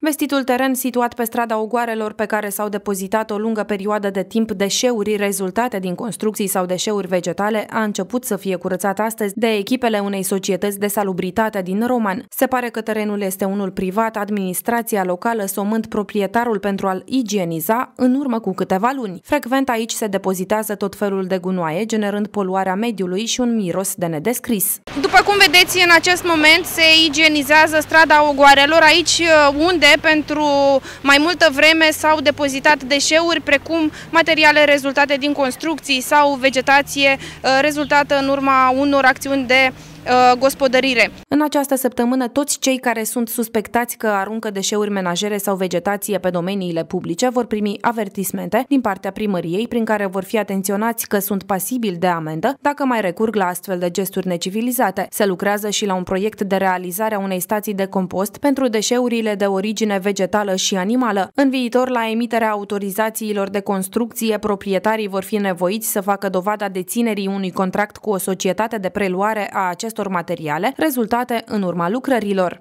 Vestitul teren situat pe strada Ogoarelor pe care s-au depozitat o lungă perioadă de timp deșeuri rezultate din construcții sau deșeuri vegetale a început să fie curățat astăzi de echipele unei societăți de salubritate din Roman. Se pare că terenul este unul privat, administrația locală somând proprietarul pentru a-l igieniza în urmă cu câteva luni. Frecvent aici se depozitează tot felul de gunoaie, generând poluarea mediului și un miros de nedescris. După cum vedeți, în acest moment se igienizează strada Ogoarelor, aici unde pentru mai multă vreme s-au depozitat deșeuri precum materiale rezultate din construcții sau vegetație uh, rezultată în urma unor acțiuni de Uh, gospodărire. În această săptămână, toți cei care sunt suspectați că aruncă deșeuri menajere sau vegetație pe domeniile publice vor primi avertismente din partea primăriei prin care vor fi atenționați că sunt pasibili de amendă dacă mai recurg la astfel de gesturi necivilizate. Se lucrează și la un proiect de realizare a unei stații de compost pentru deșeurile de origine vegetală și animală. În viitor, la emiterea autorizațiilor de construcție, proprietarii vor fi nevoiți să facă dovada deținerii unui contract cu o societate de preluare a acestor acestor materiale rezultate în urma lucrărilor.